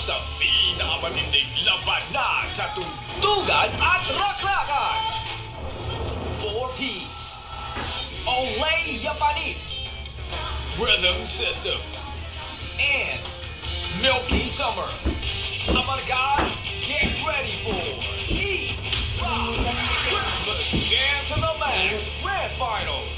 sa labanan sa tugtugan at Four Piece Olay Yapanit Rhythm System and Milky Summer. Amar guys, get ready for Eat Rock. Christmas Jam to the Max Grand Final.